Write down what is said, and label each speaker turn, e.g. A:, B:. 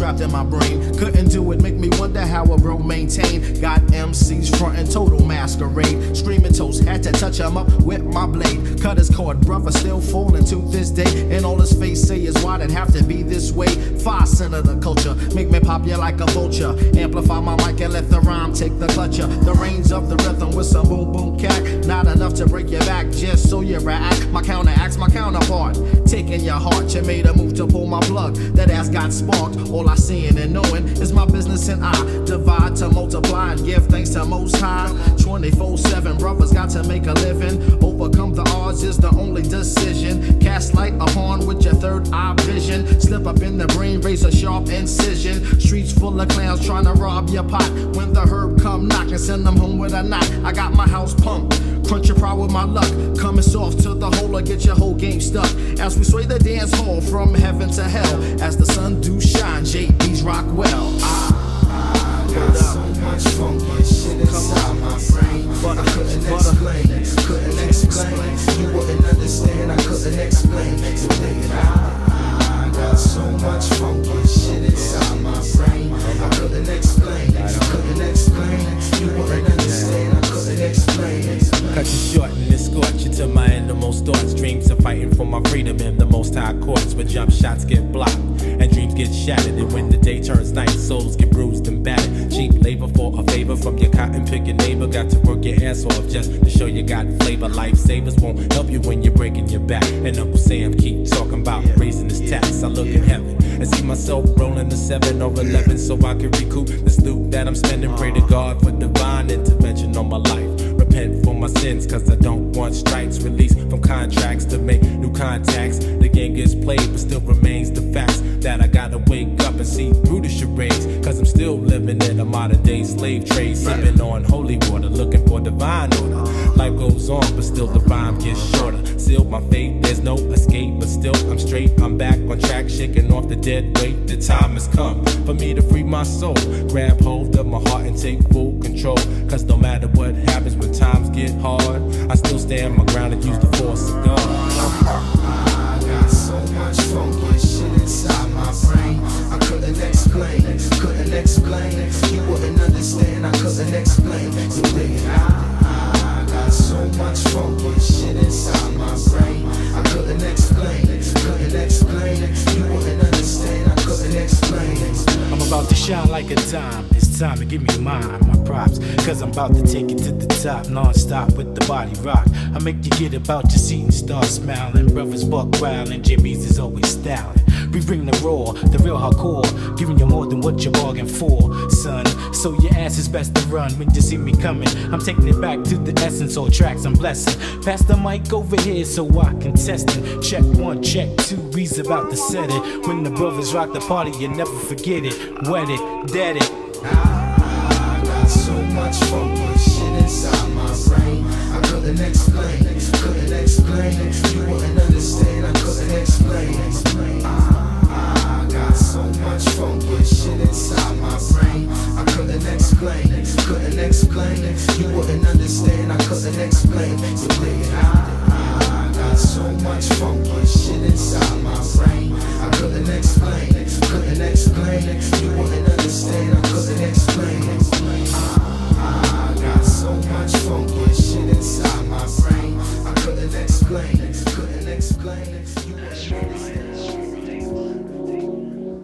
A: trapped in my brain. Couldn't do it, make me wonder how a bro maintain. Got MCs frontin' total masquerade. Screaming toast, had to touch him up with my blade. Cut his cord, brother still falling to this day. And all his face say is why'd it have to be this way? Five cent of the culture, make me pop you like a vulture. Amplify my mic and let the rhyme take the clutcher. The range of the rhythm with some boom boom cack. Not enough to break your back, just so you react. My counteracts, my counterpart. Taking your heart, you made a move to pull my plug. That ass got sparked. All I seeing and knowing is my business and I divide to multiply and give thanks to Most High. 24 7 brothers got to make a living. Overcome the odds is the only decision. Cast light upon with your third eye vision. Slip up in the brain, raise a sharp incision. Streets full of clowns trying to rob your pot. When the herb come knocking, send them home with a knot. I got my house pumped. Crunch your pride with my luck. Coming soft to or get your whole game stuck. As we sway the dance hall from heaven to hell. As the sun do shine, JB's rock well. I,
B: I
C: to most thoughts. Dreams of fighting for my freedom in the most high courts where jump shots get blocked and dreams get shattered. And when the day turns night, souls get bruised and battered. Cheap labor for a favor from your cotton picking neighbor. Got to work your ass off just to show you got flavor. Lifesavers won't help you when you're breaking your back. And Uncle Sam keep talking about raising his tax. I look in heaven and see myself rolling a 7 or 11 so I can recoup this loot that I'm spending. Pray to uh-huh. God for divine intervention on my life repent for my sins, cause I don't want strikes. Released from contracts to make new contacts. The game gets played, but still remains the facts that I gotta wake up and see through the charades. Cause I'm still living in a modern day slave trade, sipping on holy water, looking for divine still the rhyme gets shorter. Sealed my fate, there's no escape, but still I'm straight. I'm back on track, shaking off the dead weight. The time has come for me to free my soul. Grab hold of my heart and take full control. Cause no matter what happens when times get hard, I still stand my ground and use the
D: shine like a dime. It's time to give me mine, my props. Cause I'm about to take it to the top, non-stop with the body rock. I make you get about your seat and start smiling. Brothers buck wild and Jimmy's is always styling. We bring the raw, the real hardcore, giving you more than what you bargained for, son. So your ass is best to run when you see me coming. I'm taking it back to the essence, all tracks I'm blessing. Pass the mic over here so I can test it. Check one, check two, we's about to set it. When the brothers rock the party, you never forget it. Wet it, dead it.
B: I got so much funky shit inside my brain. I couldn't explain, couldn't explain. Couldn't explain, couldn't explain. You wouldn't understand, I couldn't explain. Today I, I got so much funky shit inside my brain.